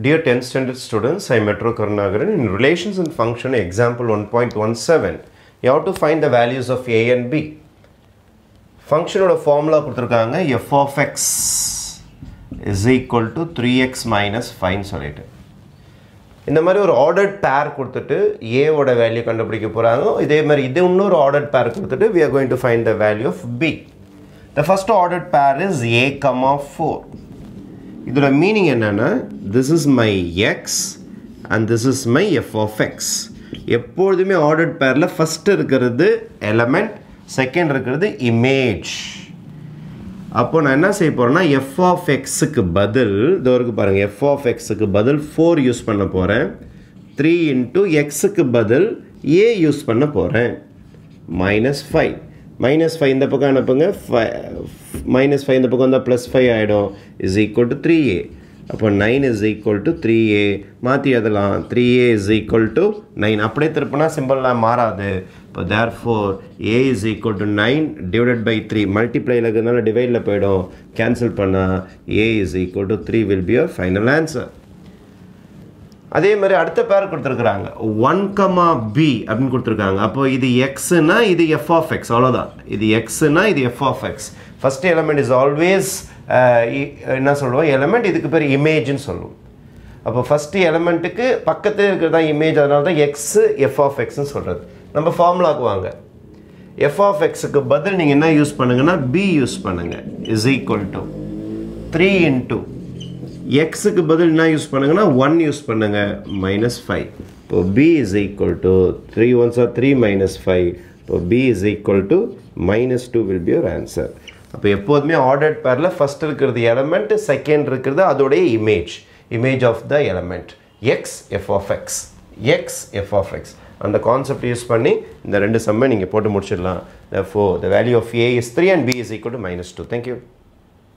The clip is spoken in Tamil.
Dear 10th standard students, I am Metro Karnagaran. In relations and function example 1.17, you have to find the values of a and b. ஃபங்க்ஷனோட ஃபார்முலா கொடுத்துருக்காங்க f of x is equal to three x minus five சொல்லிட்டு இந்த மாதிரி ஒரு ஆர்டர்ட் பேர் கொடுத்துட்டு ஏவோட வேல்யூ கண்டுபிடிக்க போகிறாங்க இதே மாதிரி இது இன்னொரு ஆர்டர்ட் பேர் கொடுத்துட்டு we are going to find the value of P the first ordered pair is A comma four இதோட மீனிங் என்னென்னா this is my X and this is my F of X எப்பொழுதுமே ஆர்டர்ட் பேரில் ஃபஸ்ட்டு இருக்கிறது எலமெண்ட் செகண்ட் இருக்கிறது இமேஜ் அப்போ நான் என்ன செய்ய போகிறேன்னா எஃப் ஆஃப் எக்ஸுக்கு பதில் இதோ இருக்கு பாருங்கள் எஃப் ஆஃப் எக்ஸுக்கு பதில் ஃபோர் யூஸ் பண்ண போகிறேன் த்ரீ இன்ட்டு எக்ஸுக்கு பதில் ஏ யூஸ் பண்ண போகிறேன் மைனஸ் ஃபைவ் மைனஸ் ஃபைவ் இந்த பக்கம் அனுப்புங்க. மைனஸ் ஃபைவ் இந்த பக்கம் வந்தால் ப்ளஸ் ஃபைவ் ஆகிடும் is equal to three a அப்போ nine is equal to three a மாற்றி எழுதலாம். Three a is equal to nine அப்படியே திருப்பினா சிம்பிள்லாம் மாறாது. இப்போ therefore a is equal to nine divided by three மல்டிப்ளைல இருக்கிறதுனால டிவைடில் போயிடும். கேன்சல் பண்ணால் a is equal to three will be your final answer அதே மாதிரி அடுத்த பேர் கொடுத்துருக்குறாங்க. ஒன் கமா பி அப்படின்னு கொடுத்துருக்காங்க. அப்போ இது எக்ஸுனா இது எஃப் ஆஃப் எக்ஸ் அவ்வளோதான் இது எக்ஸுனா இது f of x first element is always என்ன சொல்லுவோம்? எலமெண்ட் இதுக்கு பேர் இமேஜ்னு சொல்லுவோம். அப்போ ஃபஸ்ட்டு எலமெண்ட்டுக்கு பக்கத்தில் இருக்கிறது தான் இமேஜ் அதனால தான் எக்ஸு எஃப் ஆஃப் எக்ஸ்னு சொல்கிறது நம்ம ஃபார்முலாக்கு வாங்க. எஃப் ஆஃப் எக்ஸுக்கு பதில் நீங்கள் என்ன யூஸ் பண்ணுங்கன்னா பி யூஸ் பண்ணுங்கள் is equal to three into எக்ஸுக்கு பதில் என்ன யூஸ் பண்ணுங்கன்னா ஒன் யூஸ் பண்ணுங்கள் மைனஸ் ஃபைவ் இப்போ b is equal to three ones are three minus five இப்போ b is equal to minus two will be your answer அப்போ எப்போதுமே ஆர்டர்ட் பேரில் ஃபஸ்ட் இருக்கிறது எலமெண்ட் செகண்ட் இருக்கிறது அதோடைய image image of the element x f of x x f of x அந்த கான்செப்ட் யூஸ் பண்ணி இந்த ரெண்டு சம்மை நீங்கள் போட்டு முடிச்சிடலாம். For the value of a is three and b is equal to minus two thank you